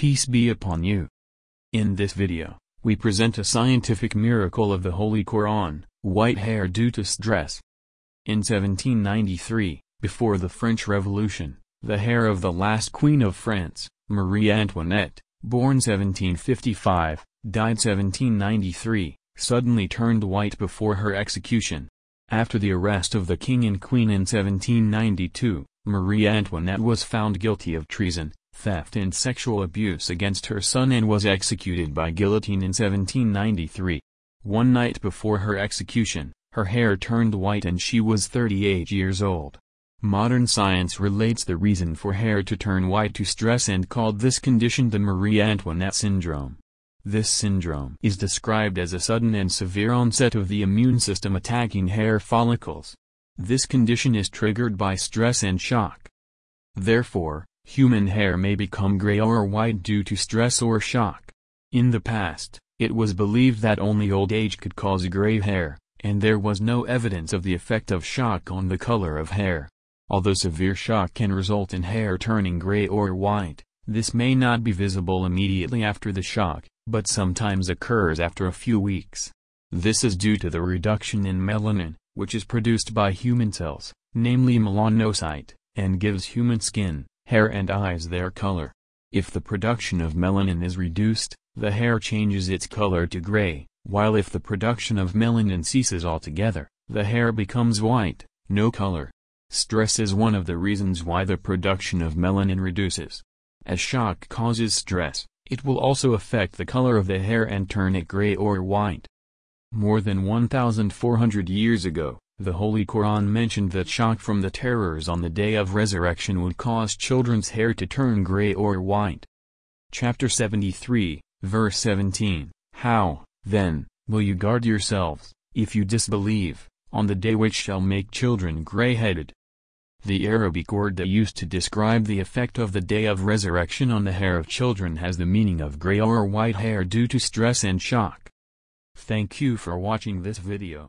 Peace be upon you. In this video, we present a scientific miracle of the Holy Quran, white hair due to stress. In 1793, before the French Revolution, the hair of the last Queen of France, Marie Antoinette, born 1755, died 1793, suddenly turned white before her execution. After the arrest of the king and queen in 1792, Marie Antoinette was found guilty of treason, theft and sexual abuse against her son and was executed by guillotine in 1793. One night before her execution, her hair turned white and she was 38 years old. Modern science relates the reason for hair to turn white to stress and called this condition the Marie Antoinette syndrome. This syndrome is described as a sudden and severe onset of the immune system attacking hair follicles. This condition is triggered by stress and shock. Therefore, human hair may become gray or white due to stress or shock. In the past, it was believed that only old age could cause gray hair, and there was no evidence of the effect of shock on the color of hair. Although severe shock can result in hair turning gray or white, this may not be visible immediately after the shock, but sometimes occurs after a few weeks. This is due to the reduction in melanin, which is produced by human cells, namely melanocyte, and gives human skin, hair and eyes their color. If the production of melanin is reduced, the hair changes its color to gray, while if the production of melanin ceases altogether, the hair becomes white, no color. Stress is one of the reasons why the production of melanin reduces. As shock causes stress, it will also affect the color of the hair and turn it gray or white. More than 1,400 years ago, the Holy Quran mentioned that shock from the terrors on the day of resurrection would cause children's hair to turn gray or white. Chapter 73, verse 17 How, then, will you guard yourselves, if you disbelieve, on the day which shall make children gray-headed? The Arabic word that used to describe the effect of the day of resurrection on the hair of children has the meaning of gray or white hair due to stress and shock. Thank you for watching this video.